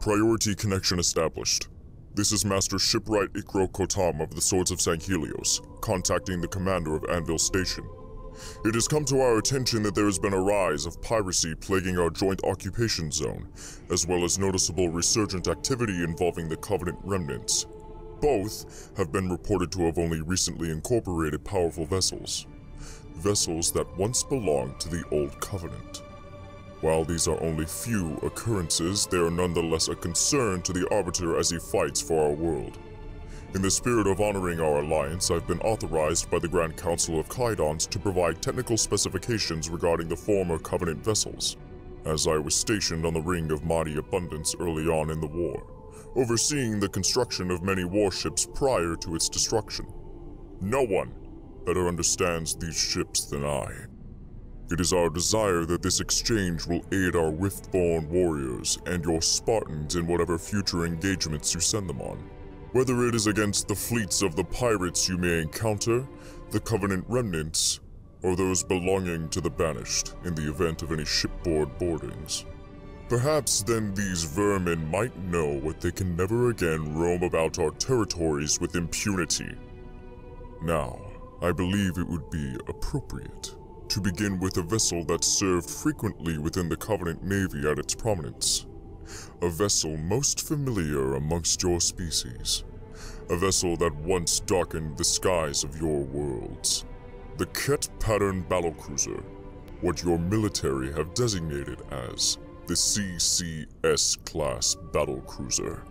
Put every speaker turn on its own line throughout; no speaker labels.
Priority connection established. This is Master Shipwright Ikro Kotam of the Swords of Sanghelios, contacting the commander of Anvil Station. It has come to our attention that there has been a rise of piracy plaguing our joint occupation zone, as well as noticeable resurgent activity involving the Covenant remnants. Both have been reported to have only recently incorporated powerful vessels. Vessels that once belonged to the Old Covenant. While these are only few occurrences, they are nonetheless a concern to the Arbiter as he fights for our world. In the spirit of honoring our alliance, I've been authorized by the Grand Council of Kaidons to provide technical specifications regarding the former Covenant vessels, as I was stationed on the Ring of Mighty Abundance early on in the war, overseeing the construction of many warships prior to its destruction. No one better understands these ships than I. It is our desire that this exchange will aid our Riftborn warriors and your Spartans in whatever future engagements you send them on. Whether it is against the fleets of the pirates you may encounter, the Covenant remnants, or those belonging to the Banished in the event of any shipboard boardings. Perhaps then these vermin might know what they can never again roam about our territories with impunity. Now, I believe it would be appropriate to begin with a vessel that served frequently within the Covenant Navy at its prominence. A vessel most familiar amongst your species. A vessel that once darkened the skies of your worlds. The Ket Pattern Battlecruiser, what your military have designated as the CCS class battlecruiser.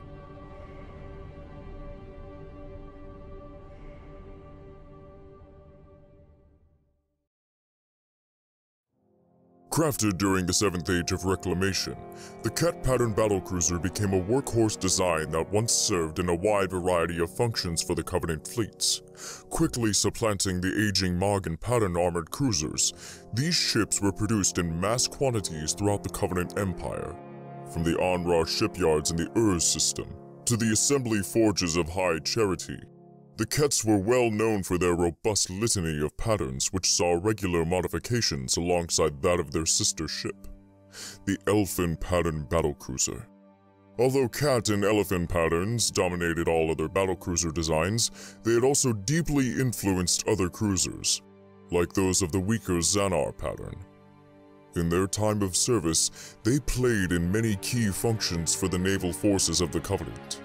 Crafted during the Seventh Age of Reclamation, the Ket Pattern Battlecruiser became a workhorse design that once served in a wide variety of functions for the Covenant fleets. Quickly supplanting the aging Morgan Pattern armored cruisers, these ships were produced in mass quantities throughout the Covenant Empire. From the Anra shipyards in the Urs system, to the assembly forges of High Charity, the Kets were well known for their robust litany of patterns which saw regular modifications alongside that of their sister ship, the Elfin Pattern Battlecruiser. Although Ket and elephant patterns dominated all other battlecruiser designs, they had also deeply influenced other cruisers, like those of the weaker Xanar pattern. In their time of service, they played in many key functions for the naval forces of the Covenant.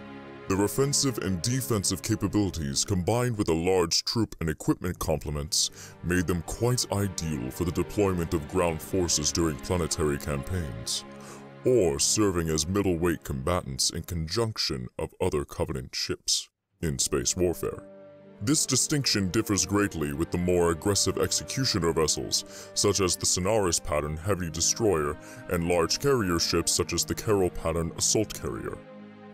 Their offensive and defensive capabilities combined with a large troop and equipment complements made them quite ideal for the deployment of ground forces during planetary campaigns, or serving as middleweight combatants in conjunction of other Covenant ships in space warfare. This distinction differs greatly with the more aggressive executioner vessels, such as the Sonaris pattern heavy destroyer and large carrier ships such as the Carol pattern assault carrier.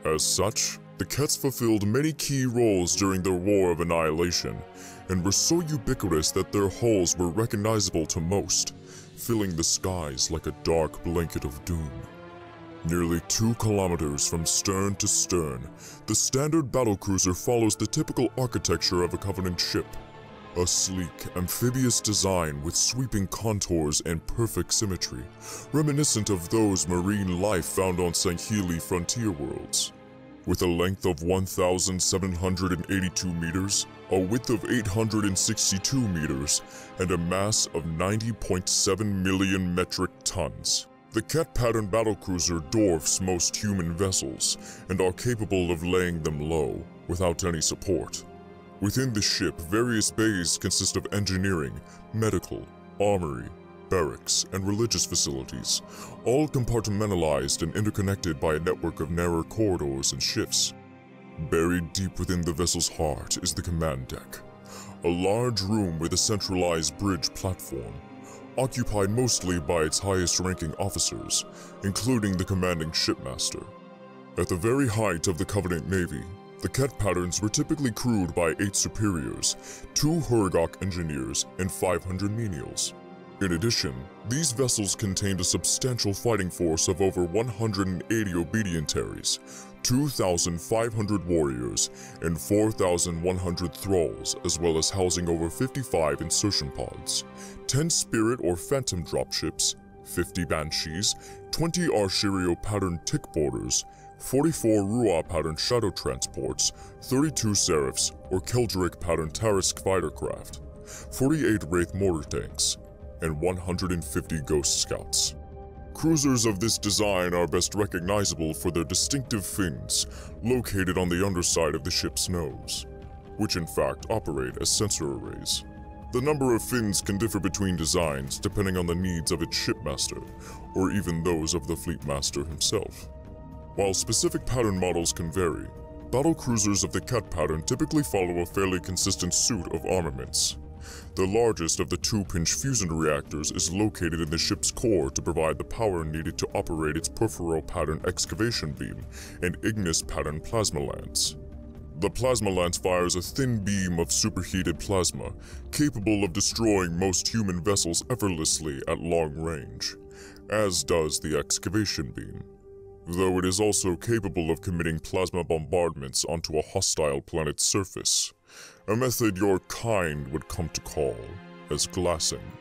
As such, the Kets fulfilled many key roles during their War of Annihilation, and were so ubiquitous that their hulls were recognizable to most, filling the skies like a dark blanket of doom. Nearly two kilometers from stern to stern, the standard battlecruiser follows the typical architecture of a Covenant ship. A sleek, amphibious design with sweeping contours and perfect symmetry, reminiscent of those marine life found on Sangheili frontier worlds. With a length of 1,782 meters, a width of 862 meters, and a mass of 90.7 million metric tons. The Ket pattern battlecruiser dwarfs most human vessels and are capable of laying them low without any support. Within the ship, various bays consist of engineering, medical, armory, barracks, and religious facilities, all compartmentalized and interconnected by a network of narrow corridors and shifts. Buried deep within the vessel's heart is the command deck, a large room with a centralized bridge platform, occupied mostly by its highest ranking officers, including the commanding shipmaster. At the very height of the Covenant Navy, the Ket patterns were typically crewed by eight superiors, two Huragok engineers, and 500 menials. In addition, these vessels contained a substantial fighting force of over 180 obedientaries, 2,500 warriors, and 4,100 thralls, as well as housing over 55 insertion pods, 10 spirit or phantom dropships, 50 Banshees, 20 Archerio pattern tick boarders, 44 Ruah pattern shadow transports, 32 Seraphs or Keldric pattern Tarisk fighter craft, 48 Wraith mortar tanks, and 150 Ghost scouts. Cruisers of this design are best recognizable for their distinctive fins, located on the underside of the ship's nose, which in fact operate as sensor arrays. The number of fins can differ between designs depending on the needs of its shipmaster, or even those of the fleet master himself. While specific pattern models can vary, battle cruisers of the Ket pattern typically follow a fairly consistent suit of armaments. The largest of the two-pinch fusion reactors is located in the ship's core to provide the power needed to operate its Perforal pattern excavation beam and Ignis pattern plasma lance. The plasma lance fires a thin beam of superheated plasma, capable of destroying most human vessels effortlessly at long range, as does the excavation beam though it is also capable of committing plasma bombardments onto a hostile planet's surface, a method your kind would come to call as glassing,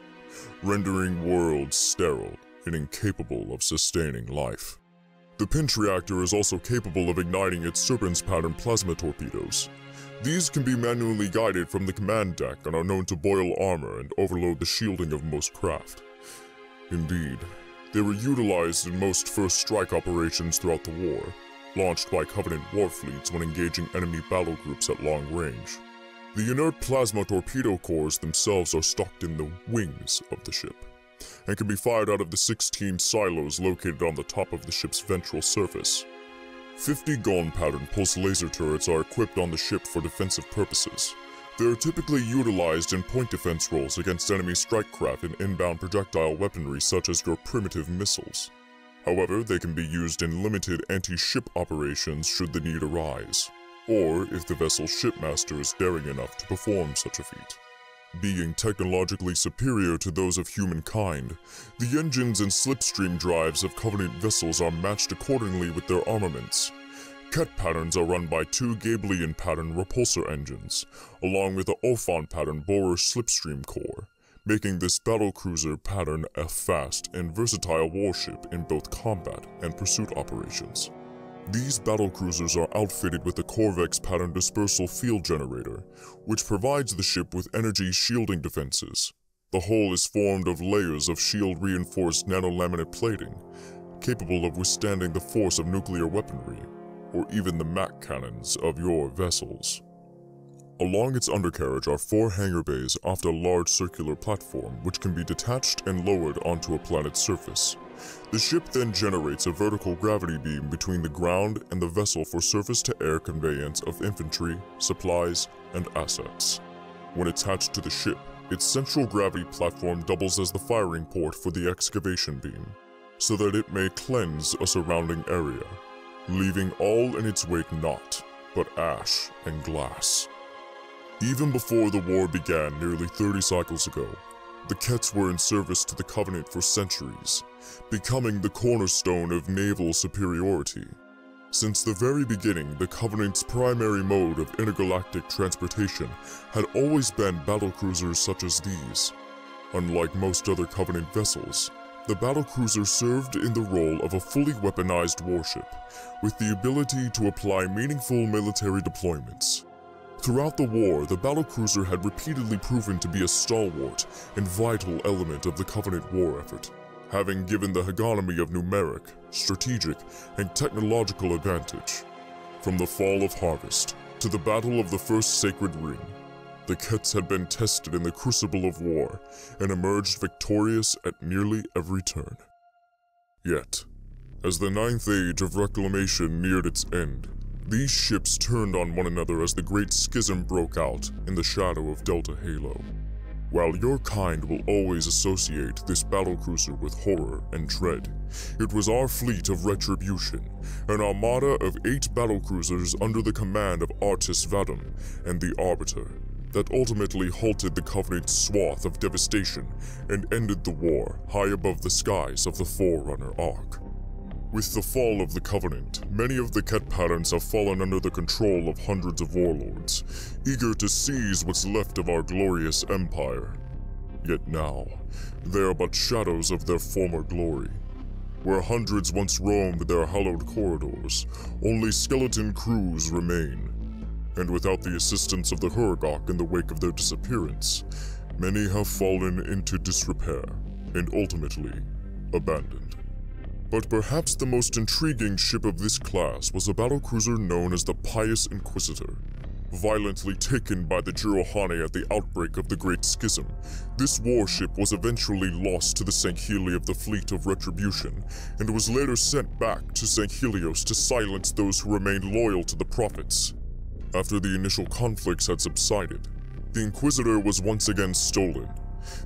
rendering worlds sterile and incapable of sustaining life. The pinch reactor is also capable of igniting its Serpent's pattern plasma torpedoes. These can be manually guided from the command deck and are known to boil armor and overload the shielding of most craft. Indeed, they were utilized in most first strike operations throughout the war, launched by Covenant war fleets when engaging enemy battle groups at long range. The inert plasma torpedo cores themselves are stocked in the wings of the ship, and can be fired out of the 16 silos located on the top of the ship's ventral surface. 50 Gon pattern pulse laser turrets are equipped on the ship for defensive purposes, they are typically utilized in point defense roles against enemy strike craft and inbound projectile weaponry such as your primitive missiles. However, they can be used in limited anti-ship operations should the need arise, or if the vessel's shipmaster is daring enough to perform such a feat. Being technologically superior to those of humankind, the engines and slipstream drives of Covenant vessels are matched accordingly with their armaments, Ket patterns are run by two Gaeblean pattern repulsor engines, along with the Ophon pattern borer slipstream core, making this battlecruiser pattern a fast and versatile warship in both combat and pursuit operations. These battlecruisers are outfitted with the Corvex pattern dispersal field generator, which provides the ship with energy shielding defenses. The hull is formed of layers of shield-reinforced nanolaminate plating, capable of withstanding the force of nuclear weaponry or even the MAC cannons of your vessels. Along its undercarriage are four hangar bays off a large circular platform which can be detached and lowered onto a planet's surface. The ship then generates a vertical gravity beam between the ground and the vessel for surface-to-air conveyance of infantry, supplies, and assets. When attached to the ship, its central gravity platform doubles as the firing port for the excavation beam, so that it may cleanse a surrounding area leaving all in its wake naught but ash and glass. Even before the war began nearly 30 cycles ago, the Kets were in service to the Covenant for centuries, becoming the cornerstone of naval superiority. Since the very beginning, the Covenant's primary mode of intergalactic transportation had always been battlecruisers such as these. Unlike most other Covenant vessels, the battlecruiser served in the role of a fully weaponized warship, with the ability to apply meaningful military deployments. Throughout the war, the battlecruiser had repeatedly proven to be a stalwart and vital element of the Covenant war effort, having given the hegemony of numeric, strategic, and technological advantage. From the fall of Harvest to the Battle of the First Sacred Ring, the Kets had been tested in the crucible of war and emerged victorious at nearly every turn. Yet, as the Ninth Age of Reclamation neared its end, these ships turned on one another as the Great Schism broke out in the shadow of Delta Halo. While your kind will always associate this battlecruiser with horror and dread, it was our fleet of retribution, an armada of eight battlecruisers under the command of Rtas Vadum and the Arbiter, that ultimately halted the Covenant's swath of devastation and ended the war high above the skies of the Forerunner Ark. With the fall of the Covenant, many of the Ket patterns have fallen under the control of hundreds of warlords, eager to seize what's left of our glorious empire. Yet now, they are but shadows of their former glory. Where hundreds once roamed their hallowed corridors, only skeleton crews remain. And without the assistance of the Huragok in the wake of their disappearance, many have fallen into disrepair and ultimately abandoned. But perhaps the most intriguing ship of this class was a battlecruiser known as the Pious Inquisitor. Violently taken by the Jiralhanae at the outbreak of the Great Schism, this warship was eventually lost to the Sangheili of the Fleet of Retribution and was later sent back to Sanghelios to silence those who remained loyal to the Prophets. After the initial conflicts had subsided, the Inquisitor was once again stolen,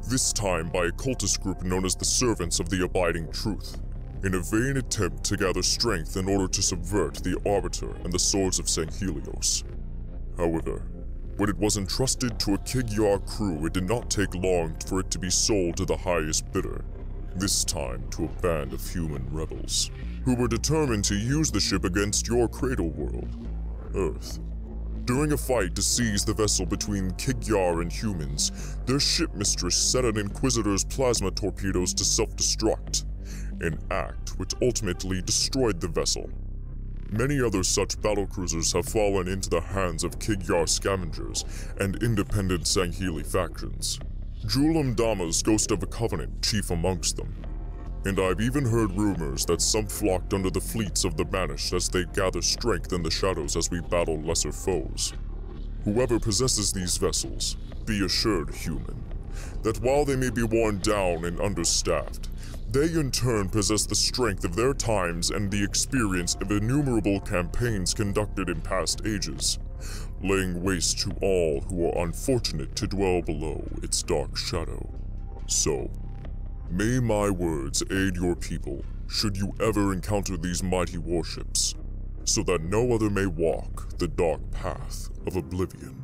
this time by a cultist group known as the Servants of the Abiding Truth, in a vain attempt to gather strength in order to subvert the Arbiter and the Swords of Sanghelios. However, when it was entrusted to a Kig-Yar crew, it did not take long for it to be sold to the highest bidder, this time to a band of human rebels, who were determined to use the ship against your cradle world, Earth. During a fight to seize the vessel between Kig-Yar and humans, their ship mistress set an Inquisitor's plasma torpedoes to self-destruct, an act which ultimately destroyed the vessel. Many other such battlecruisers have fallen into the hands of Kig-Yar scavengers and independent Sangheili factions. Jul 'Mdama's Ghost of a Covenant chief amongst them. And I've even heard rumors that some flocked under the fleets of the Banished as they gather strength in the shadows as we battle lesser foes. Whoever possesses these vessels, be assured, human, that while they may be worn down and understaffed, they in turn possess the strength of their times and the experience of innumerable campaigns conducted in past ages, laying waste to all who are unfortunate to dwell below its dark shadow. So, may my words aid your people should you ever encounter these mighty warships, so that no other may walk the dark path of oblivion.